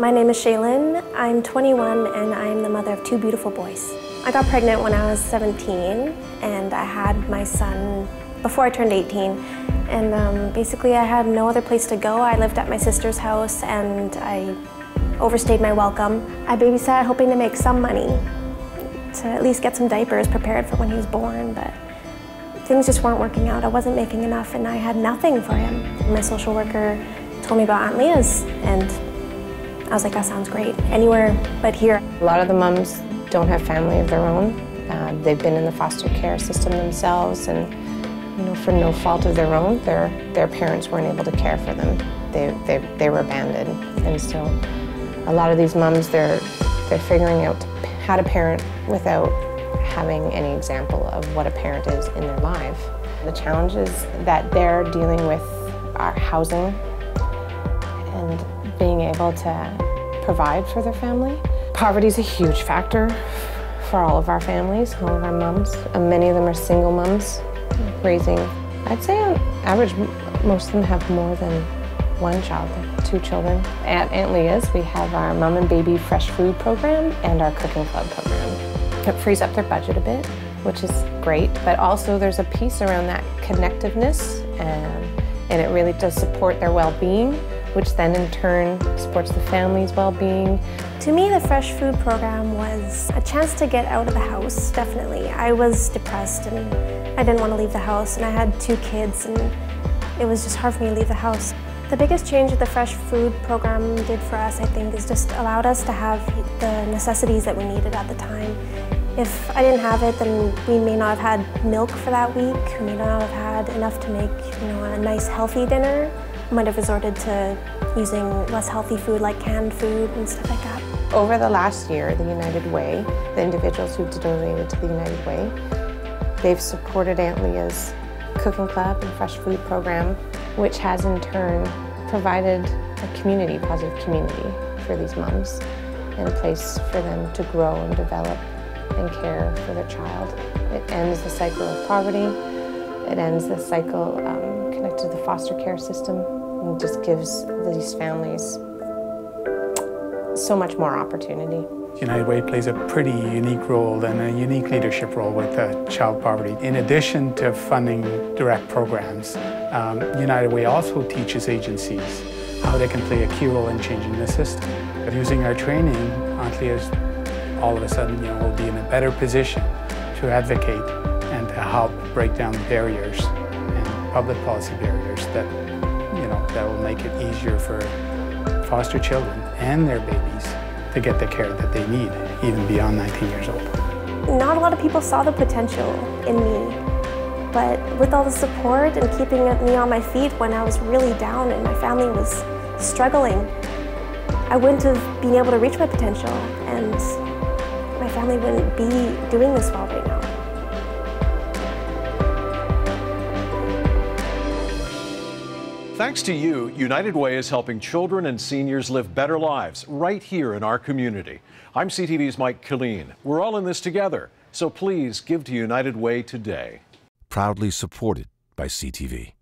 My name is Shaelyn. I'm 21 and I'm the mother of two beautiful boys. I got pregnant when I was 17 and I had my son before I turned 18. And um, basically I had no other place to go. I lived at my sister's house and I overstayed my welcome. I babysat hoping to make some money to at least get some diapers prepared for when he was born, but things just weren't working out. I wasn't making enough and I had nothing for him. My social worker told me about Aunt Leah's and I was like, that sounds great. Anywhere but here. A lot of the mums don't have family of their own. Uh, they've been in the foster care system themselves and you know, for no fault of their own, their, their parents weren't able to care for them. They, they, they were abandoned. And so a lot of these mums, they're, they're figuring out how to parent without having any example of what a parent is in their life. The challenges that they're dealing with are housing and being able to provide for their family. Poverty is a huge factor for all of our families, all of our mums. And uh, many of them are single mums raising, I'd say on average, most of them have more than one child, two children. At Aunt Leah's, we have our mom and baby fresh food program and our cooking club program. It frees up their budget a bit, which is great, but also there's a piece around that connectiveness and, and it really does support their well-being, which then in turn supports the family's well-being. To me, the Fresh Food Program was a chance to get out of the house, definitely. I was depressed and I didn't want to leave the house and I had two kids and it was just hard for me to leave the house. The biggest change that the Fresh Food Program did for us, I think, is just allowed us to have the necessities that we needed at the time. If I didn't have it, then we may not have had milk for that week. We may not have had enough to make you know, a nice healthy dinner. Might have resorted to using less healthy food like canned food and stuff like that. Over the last year, the United Way, the individuals who've donated to the United Way, they've supported Aunt Leah's cooking club and fresh food program, which has in turn provided a community, positive community for these moms and a place for them to grow and develop and care for their child. It ends the cycle of poverty. It ends the cycle um, connected to the foster care system and just gives these families so much more opportunity. United Way plays a pretty unique role and a unique leadership role with uh, child poverty. In addition to funding direct programs, um, United Way also teaches agencies how they can play a key role in changing the system. But using our training, Aunt Leah's all of a sudden, you know, will be in a better position to advocate and to help break down barriers and public policy barriers that, you know, that will make it easier for foster children and their babies to get the care that they need, even beyond 19 years old. Not a lot of people saw the potential in me, but with all the support and keeping me on my feet when I was really down and my family was struggling, I wouldn't have been able to reach my potential and my family wouldn't be doing this well right now. Thanks to you, United Way is helping children and seniors live better lives right here in our community. I'm CTV's Mike Killeen. We're all in this together, so please give to United Way today. Proudly supported by CTV.